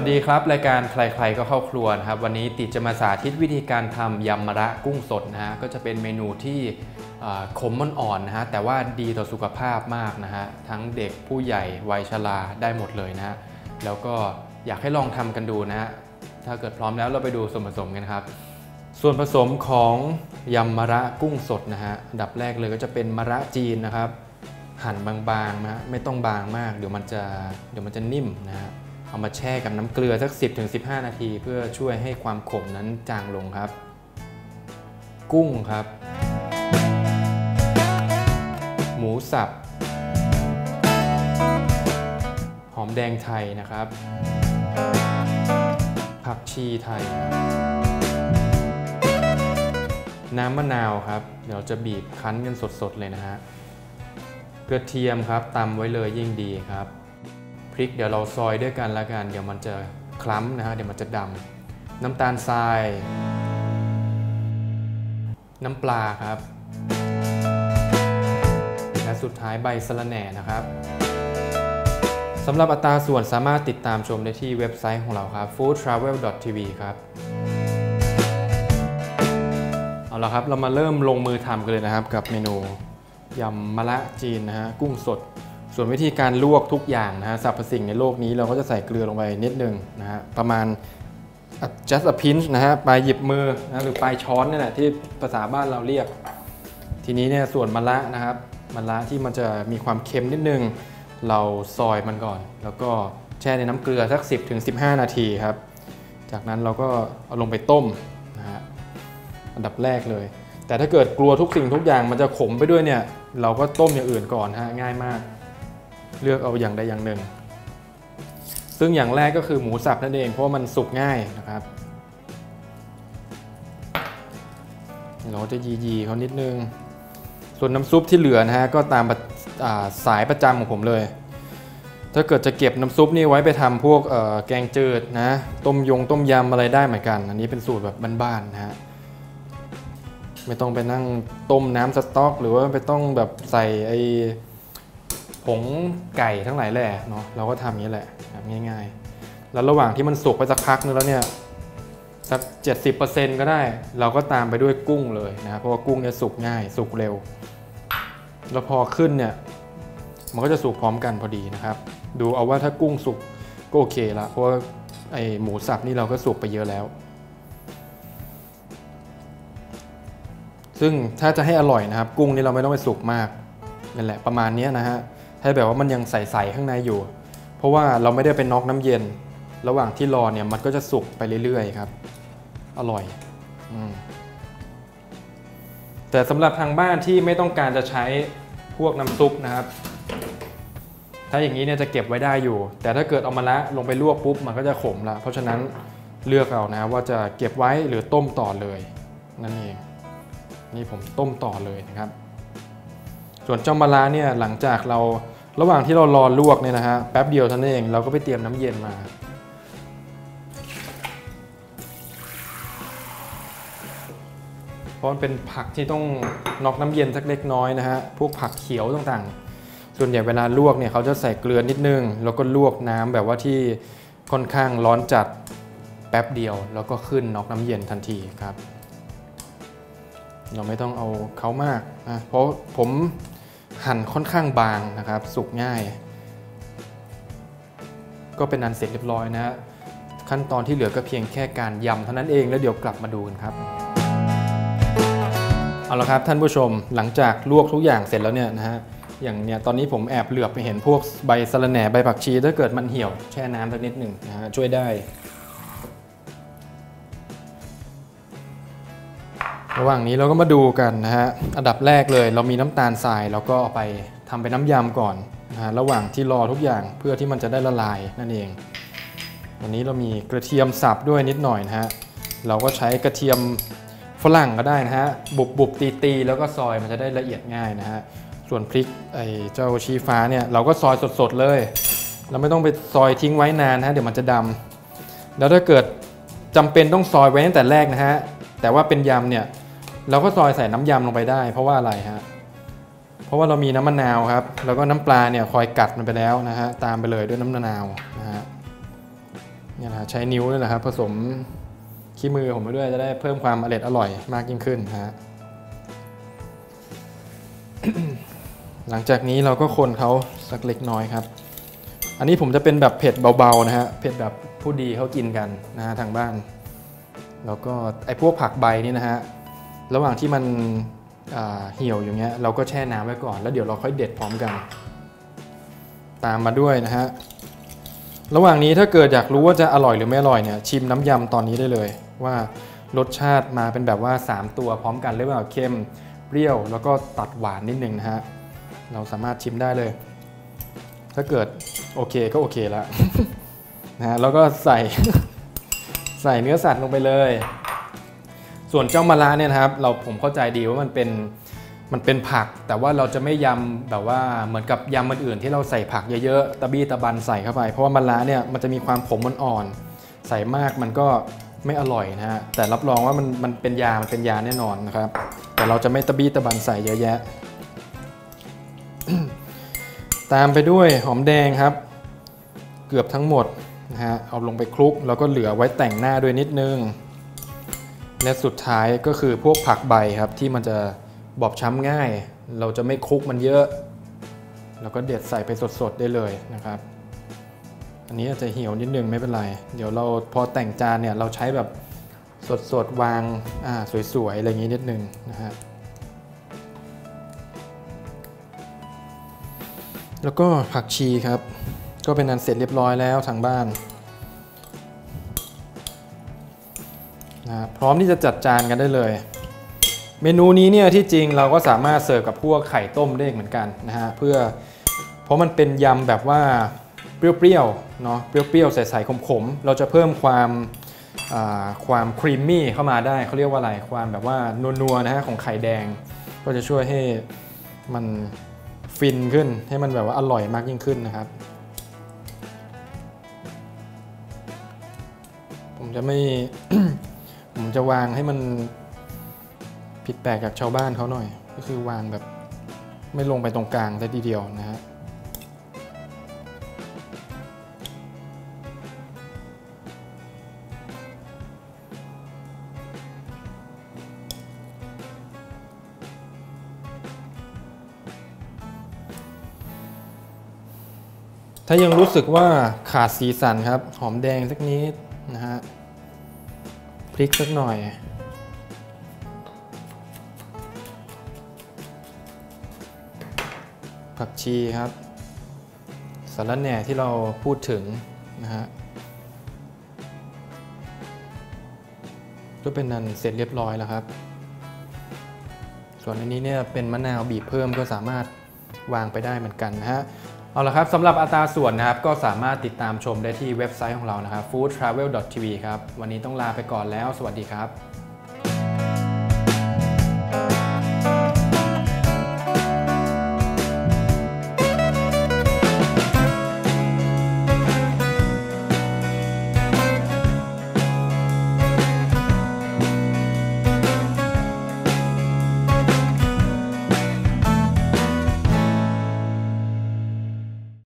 วัสดีครับ รายการใครๆก็เข้าครัวนะครับ วันนี้ติดจะมาสาธิตวิธีการทำยำมะระกุ้งสดนะฮะก็จะเป็นเมนูที่เอ่อขมมันอ่อนนะฮะแต่ว่าดีต่อสุขภาพมากนะฮะทั้งเด็กผู้ใหญ่วัยชราได้หมดเลยนะฮะแล้วก็อยากให้ลองทำกันดูนะฮะถ้าเกิดพร้อมแล้วเราไปดูส่วนผสมกันครับ ส่วนผสมของยำมะระกุ้งสดนะฮะอันดับแรกเลยก็จะเป็นมะระจีนนะครับ หั่นบางๆนะฮะไม่ต้องบางมาก เดี๋ยวมันจะเดี๋ยวมันจะนิ่มนะฮะ เอามาแช่กับน้ำเกลือสัก 10-15 นาที เพื่อช่วยให้ความขมนั้นจางลงครับ กุ้งครับ หมูสับ หอมแดงไทยนะครับ ผักชีไทย น้ำมะนาวครับ เดี๋ยวจะบีบคั้นกันสดๆเลยนะฮะ กระเทียมครับตำไว้เลยยิ่งดีครับ ริกเดี๋ยวเราซอยด้วยกันละกัน เดี๋ยวมันจะคล้ำนะฮะเดี๋ยวมันจะดำน้ำตาลทราย น้ำปลาครับ และสุดท้ายใบสะระแหน่นะครับสำหรับอัตราส่วนสามารถติดตามชมได้ที่เว็บไซต์ของเราครับ foodtravel.tv ครับเอาละครับ เรามาเริ่มลงมือทำกันเลยนะครับ กับเมนูยำมะระจีนนะฮะกุ้งสด ส่วนวิธีการลวกทุกอย่างนะฮะสรรพสิ่งในโลกนี้เราก็จะใส่เกลือลงไปนิดนึงนะฮะประมาณ just a pinch นะฮะปลายหยิบมือนะหรือปลายช้อนนี่แหละที่ภาษาบ้านเราเรียก ทีนี้เนี่ยส่วนมะระนะครับมะระที่มันจะมีความเค็มนิดนึง เราซอยมันก่อน แล้วก็แช่ในน้ำเกลือสัก 10-15 นาทีครับ จากนั้นเราก็เอาลงไปต้มนะฮะอันดับแรกเลย แต่ถ้าเกิดกลัวทุกสิ่งทุกอย่างมันจะขมไปด้วยเนี่ย เราก็ต้มอย่างอื่นก่อนฮะง่ายมาก เลือกเอาอย่างใดอย่างหนึ่ง ซึ่งอย่างแรกก็คือหมูสับนั่นเอง เพราะว่ามันสุกง่ายนะครับ เราจะยียีๆเขานิดนึง ส่วนน้ำซุปที่เหลือนะฮะก็ตามาสายประจำของผมเลย ถ้าเกิดจะเก็บน้ำซุปนี่ไว้ไปทำพวกแกงจืดนะ ต้มยงต้มยำอะไรได้เหมือนกัน อันนี้เป็นสูตรแบบบ้านๆนะฮะไม่ต้องไปนั่งต้มน้ำสต๊อก หรือว่าไปต้องแบบใส่ไอ งไก่ทั้งหลายแหละเนาะเราก็ทำอย่างนี้แหละง่ายๆ แล้วระหว่างที่มันสุกไปสักพักนึงแล้วเนี่ยสัก 70%ก็ได้ เราก็ตามไปด้วยกุ้งเลยนะเพราะว่ากุ้งเนี่ยสุกง่ายสุกเร็ว แล้วพอขึ้นเนี่ยมันก็จะสุกพร้อมกันพอดีนะครับ ดูเอาว่าถ้ากุ้งสุกก็โอเคละเพราะว่าไอหมูสับนี่เราก็สุกไปเยอะแล้ว ซึ่งถ้าจะให้อร่อยนะครับ กุ้งนี่เราไม่ต้องไปสุกมากนั่นแหละประมาณนี้นะฮะ ให้แบบว่ามันยังใสๆข้างในอยู่ เพราะว่าเราไม่ได้ไปน็อกน้ำเย็น ระหว่างที่รอเนี่ยมันก็จะสุกไปเรื่อยๆครับ อร่อยอมแต่สำหรับทางบ้านที่ไม่ต้องการจะใช้พวกน้ำซุปนะครับ ถ้าอย่างนี้เนี่ยจะเก็บไว้ได้อยู่ แต่ถ้าเกิดเอามาละลงไปลวกปุ๊บมันก็จะขมละเพราะฉะนั้นเลือกเอานะว่าจะเก็บไว้หรือต้มต่อเลย นั่นเองนี่ผมต้มต่อเลยนะครับ ส่วนเจ้ามะระเนี่ยหลังจากเราระหว่างที่เรารอลวกเนี่ยนะฮะแป๊บเดียวเท่านั้นเองเราก็ไปเตรียมน้ำเย็นมา เพราะมันเป็นผักที่ต้องน็อกน้ำเย็นสักเล็กน้อยนะฮะพวกผักเขียวต่างๆ ส่วนใหญ่เวลาลวกเนี่ยเขาจะใส่เกลือนิดนึง แล้วก็ลวกน้ำแบบว่าที่ค่อนข้างร้อนจัดแป๊บเดียว แล้วก็ขึ้นน็อกน้ำเย็นทันทีครับ เราไม่ต้องเอาเขามากนะเพราะผม หั่นค่อนข้างบางนะครับ สุกง่าย ก็เป็นอันเสร็จเรียบร้อยนะฮะขั้นตอนที่เหลือก็เพียงแค่การยำเท่านั้นเองแล้วเดี๋ยวกลับมาดูกันครับเอาละครับท่านผู้ชมหลังจากลวกทุกอย่างเสร็จแล้วเนี่ยนะฮะอย่างเนี่ยตอนนี้ผมแอบเหลือบไปเห็นพวกใบสะระแหน่ใบผักชี ถ้าเกิดมันเหี่ยวแช่น้ำสักนิดหนึ่งนะฮะช่วยได้ ระหว่างนี้เราก็มาดูกันนะฮะ อันดับแรกเลย เรามีน้ำตาลทรายเราก็เอาไปทำเป็นน้ำยำก่อนนะฮะ ระหว่างที่รอทุกอย่างเพื่อที่มันจะได้ละลายนั่นเอง วันนี้เรามีกระเทียมสับด้วยนิดหน่อยนะฮะ เราก็ใช้กระเทียมฝรั่งก็ได้นะฮะ บุบบุบตีตีแล้วก็ซอยมันจะได้ละเอียดง่ายนะฮะ ส่วนพริกไอ้เจ้าชีฟ้าเนี่ยเราก็ซอยสดๆเลย เราไม่ต้องไปซอยทิ้งไว้นานนะฮะเดี๋ยวมันจะดำแล้วถ้าเกิดจำเป็นต้องซอยไว้ตั้งแต่แรกนะฮะ แต่ว่าเป็นยำเนี่ย เราก็ซอยใส่น้ำยำลงไปได้ เพราะว่าอะไรฮะเพราะว่าเรามีน้ำมะนาวครับ แล้วก็น้ำปลาเนี่ยคอยกัดมันไปแล้วนะฮะตามไปเลยด้วยน้ำมะนาวนะฮะเนี่ยนะใช้นิ้วนี่แหละครับผสมขี้มือผมไปด้วยจะได้เพิ่มความอร่อยอร่อยมากยิ่งขึ้นนะฮะหลังจากนี้เราก็คนเขาสักเล็กน้อยครับ อันนี้ผมจะเป็นแบบเผ็ดเบาๆนะฮะเผ็ดแบบผู้ดีเขากินกันนะฮะทางบ้าน แล้วก็ไอ้พวกผักใบนี่นะฮะ ระหว่างที่มันเหี่ยวอย่างเงี้ยเราก็แช่น้ำไว้ก่อน แล้วเดี๋ยวเราค่อยเด็ดพร้อมกัน ตามมาด้วยนะฮะระหว่างนี้ถ้าเกิดอยากรู้ว่าจะอร่อยหรือไม่อร่อยเนี่ยชิมน้ำยำตอนนี้ได้เลย ว่ารสชาติมาเป็นแบบว่า 3 ตัวพร้อมกันหรือเปล่าเค็มเปรี้ยว แล้วก็ตัดหวานนิดนึงนะฮะเราสามารถชิมได้เลย ถ้าเกิดโอเคก็โอเคแล้วนะฮะแล้วก็ใส่ใส่เนื้อสัตว์ลงไปเลย ส่วนเจ้ามะระเนี่ยนะครับเราผมเข้าใจดีว่ามันเป็นมันเป็นผัก แต่ว่าเราจะไม่ยำแบบว่าเหมือนกับยำมันอื่นที่เราใส่ผักเยอะๆตะบี้ตะบันใส่เข้าไป เพราะว่ามะระเนี่ยมันจะมีความขมอ่อนๆใส่มากมันก็ไม่อร่อยนะฮะแต่รับรองว่ามันมันเป็นยามันเป็นยาแน่นอนนะครับ แต่เราจะไม่ตะบี้ตะบันใส่เยอะแยะ ตามไปด้วยหอมแดงครับ เกือบทั้งหมดนะฮะเอาลงไปคลุกแล้วก็เหลือไว้แต่งหน้าด้วยนิดนึง และสุดท้ายก็คือพวกผักใบครับที่มันจะบอบช้ำง่าย เราจะไม่คลุกมันเยอะแล้วก็เด็ดใส่ไปสดๆได้เลยนะครับ อันนี้อาจจะเหี่ยวนิดนึงไม่เป็นไร เดี๋ยวเราพอแต่งจานเนี่ยเราใช้แบบสดๆวางอ่าสวยๆอะไรอย่างนี้นิดนึงนะฮะแล้วก็ผักชีครับ ก็เป็นอันเสร็จเรียบร้อยแล้วทางบ้าน นะพร้อมที่จะจัดจานกันได้เลย เมนูนี้เนี่ยที่จริงเราก็สามารถเสิร์ฟกับพวกไข่ต้มได้เหมือนกันนะฮะเพื่อเพราะมันเป็นยำแบบว่าเปรี้ยวๆเนาะเปรี้ยวๆใสๆขมๆเราจะเพิ่มความความครีมมี่เข้ามาได้เขาเรียกว่าอะไรความแบบว่านัวๆนะฮะของไข่แดง ก็จะช่วยให้มันฟินขึ้นให้มันแบบว่าอร่อยมากยิ่งขึ้นนะครับ ผมจะไม่ ผมจะวางให้มันผิดแปลกจากชาวบ้านเขาหน่อย ก็คือวางแบบไม่ลงไปตรงกลางซะทีเดียวนะฮะถ้ายังรู้สึกว่าขาดสีสันครับ หอมแดงสักนิดนะฮะ พริกสักหน่อย ผักชีครับสาระแหน่ที่เราพูดถึงนะฮะก็เป็นนันเสร็จเรียบร้อยแล้วครับ ส่วนอันนี้เนี่ยเป็นมะนาวบีบเพิ่มก็สามารถวางไปได้เหมือนกันนะฮะ เอาละครับสำหรับอัตราส่วนนะครับ ก็สามารถติดตามชมได้ที่เว็บไซต์ของเรานะครับ foodtravel.tv ครับ วันนี้ต้องลาไปก่อนแล้ว สวัสดีครับ